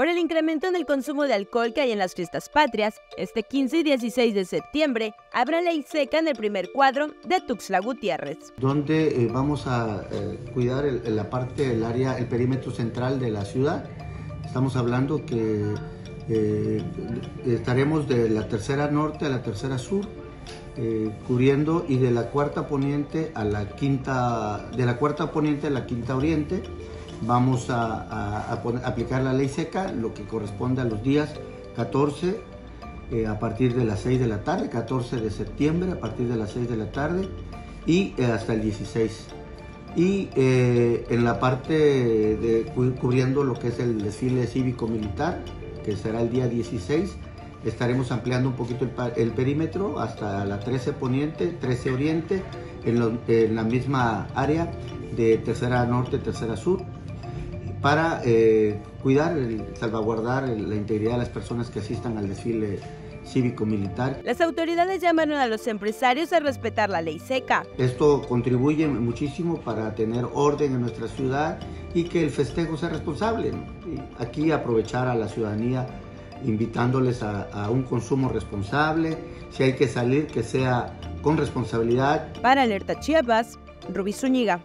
Por el incremento en el consumo de alcohol que hay en las fiestas patrias, este 15 y 16 de septiembre habrá ley seca en el primer cuadro de Tuxtla Gutiérrez. Donde eh, vamos a eh, cuidar la parte del área, el perímetro central de la ciudad. Estamos hablando que eh, estaremos de la tercera norte a la tercera sur, cubriendo y de la cuarta poniente a la quinta, de la cuarta poniente a la quinta oriente vamos a, aplicar la ley seca, lo que corresponde a los días 14 eh, a partir de las 6 de la tarde, 14 de septiembre a partir de las 6 de la tarde y eh, hasta el 16. Y eh, en la parte de cubriendo lo que es el desfile cívico-militar, que será el día 16, estaremos ampliando un poquito el, perímetro hasta la 13 poniente, 13 oriente, en, en la misma área de tercera norte, tercera sur para eh, cuidar salvaguardar la integridad de las personas que asistan al desfile cívico-militar. Las autoridades llamaron a los empresarios a respetar la ley seca. Esto contribuye muchísimo para tener orden en nuestra ciudad y que el festejo sea responsable. aquí aprovechar a la ciudadanía invitándoles a, a un consumo responsable, si hay que salir que sea con responsabilidad. Para Alerta Chiapas, Rubí Zúñiga.